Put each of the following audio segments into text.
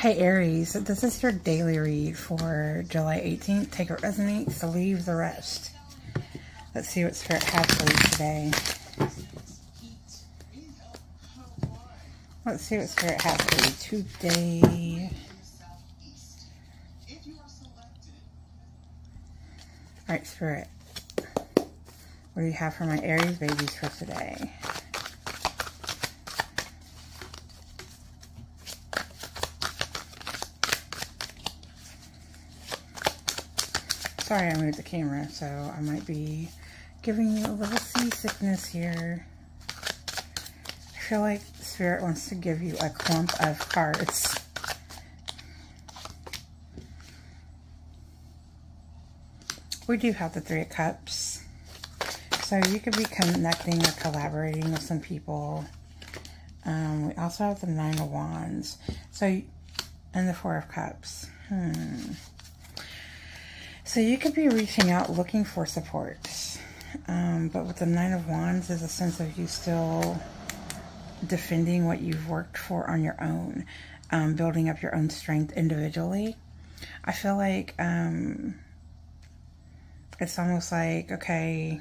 Hi Aries, this is your daily read for July 18th. Take what resonates, leave the rest. Let's see what Spirit has for you today. Let's see what Spirit has for you today. Alright, Spirit. What do you have for my Aries babies for today? Sorry I moved the camera, so I might be giving you a little seasickness here. I feel like Spirit wants to give you a clump of cards. We do have the Three of Cups. So you could be connecting or collaborating with some people. Um, we also have the Nine of Wands. So, and the Four of Cups. Hmm. So you could be reaching out looking for support. Um, but with the Nine of Wands, there's a sense of you still defending what you've worked for on your own, um, building up your own strength individually. I feel like um, it's almost like, okay,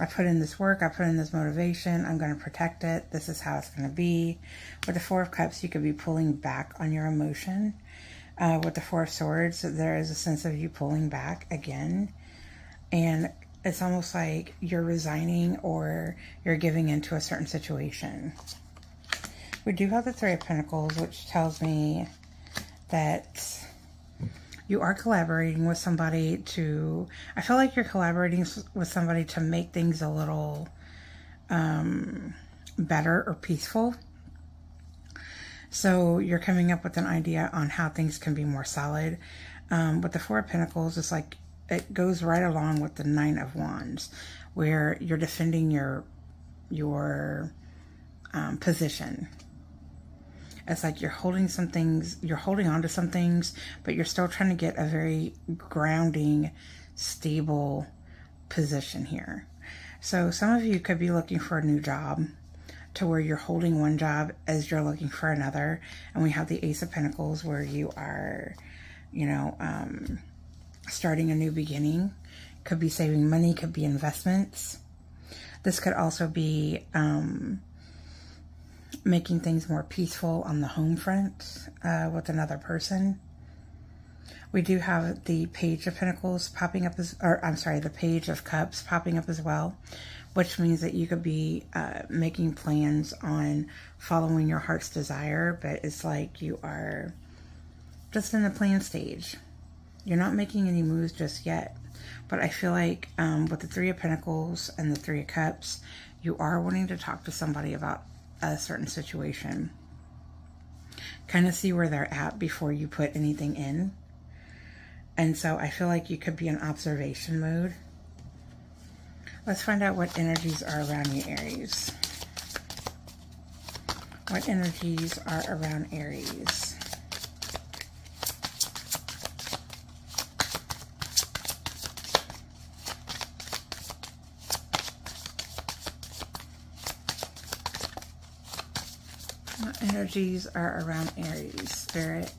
I put in this work, I put in this motivation, I'm going to protect it, this is how it's going to be. With the Four of Cups, you could be pulling back on your emotion uh, with the Four of Swords, there is a sense of you pulling back again. And it's almost like you're resigning or you're giving into a certain situation. We do have the Three of Pentacles, which tells me that you are collaborating with somebody to... I feel like you're collaborating with somebody to make things a little um, better or peaceful. So you're coming up with an idea on how things can be more solid. Um, the Four of Pentacles is like, it goes right along with the Nine of Wands, where you're defending your, your um, position. It's like you're holding some things, you're holding on to some things, but you're still trying to get a very grounding, stable position here. So some of you could be looking for a new job to where you're holding one job as you're looking for another. And we have the Ace of Pentacles where you are, you know, um, starting a new beginning. Could be saving money, could be investments. This could also be um, making things more peaceful on the home front uh, with another person. We do have the Page of Pentacles popping up as, or I'm sorry, the Page of Cups popping up as well, which means that you could be uh, making plans on following your heart's desire, but it's like you are just in the plan stage. You're not making any moves just yet. But I feel like um, with the Three of Pentacles and the Three of Cups, you are wanting to talk to somebody about a certain situation. Kind of see where they're at before you put anything in. And so I feel like you could be in observation mode. Let's find out what energies are around you, Aries. What energies are around Aries? What energies are around Aries, Spirit?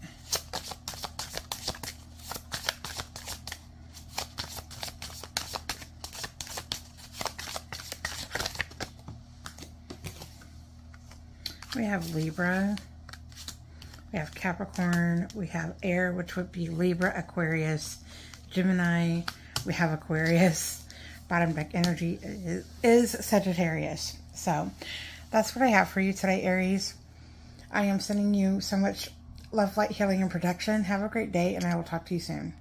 We have Libra. We have Capricorn. We have air, which would be Libra, Aquarius, Gemini. We have Aquarius. Bottom deck energy is, Sagittarius. So that's what I have for you today, Aries. I am sending you so much love, light, healing, and protection. Have a great day, and I will talk to you soon.